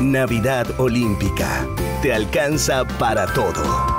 Navidad Olímpica. Te alcanza para todo.